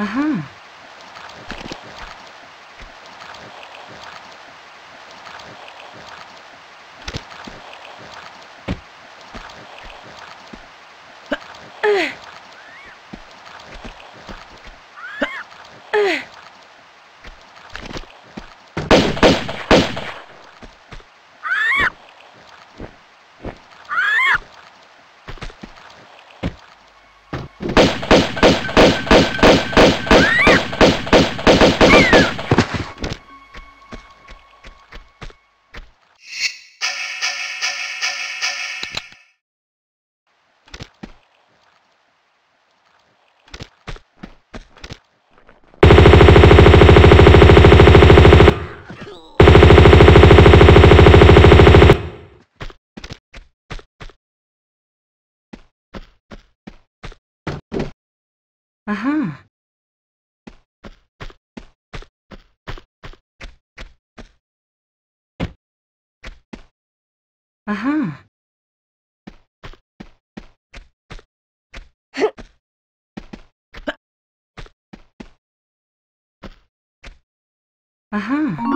Aha. Aha. Aha. Aha.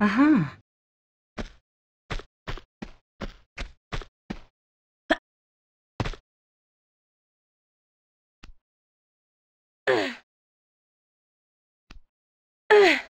Aha. Aha.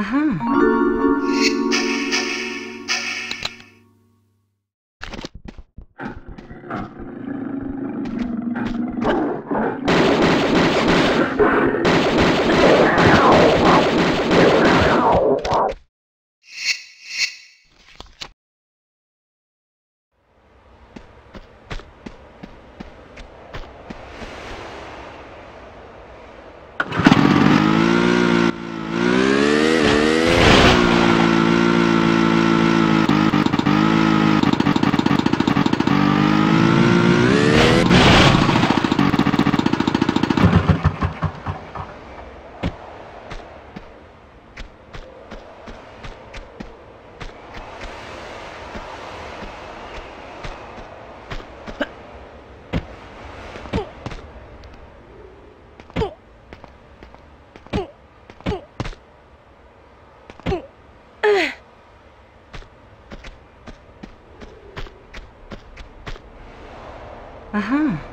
Aha. Aha.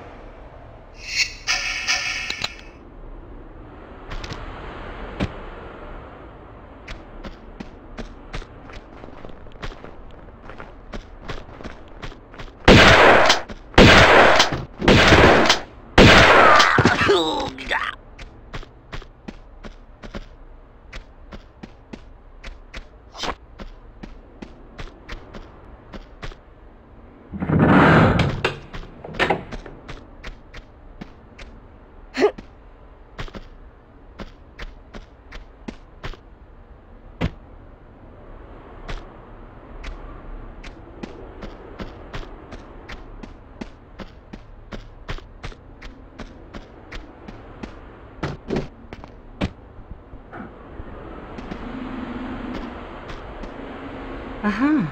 Uh-huh.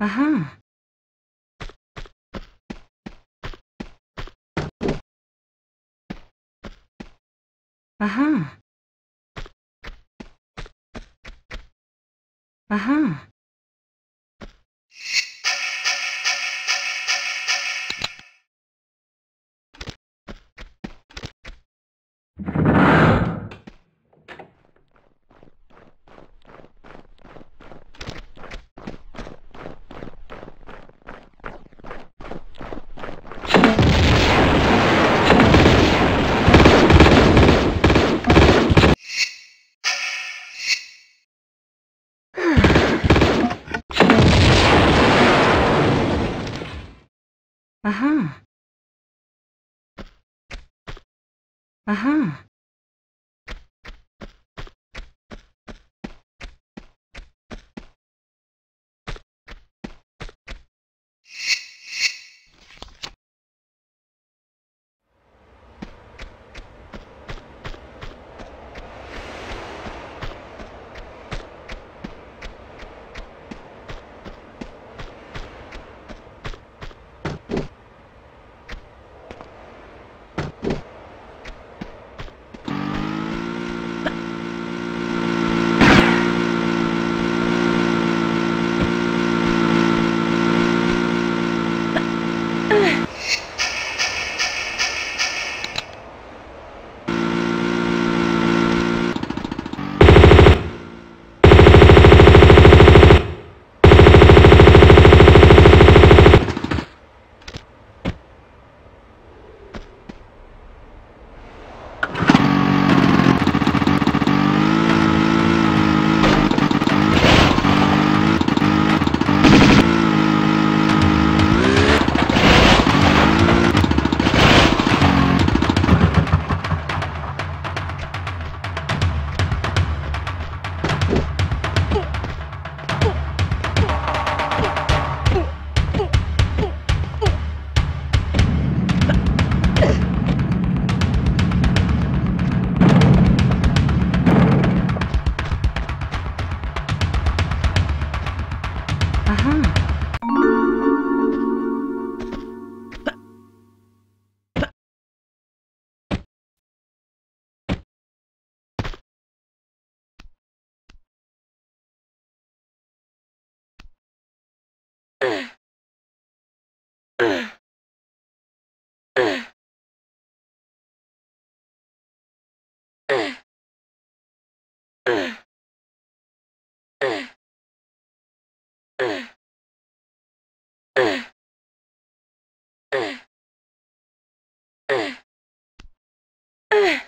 Aha. Aha. Aha. Aha. Ugh.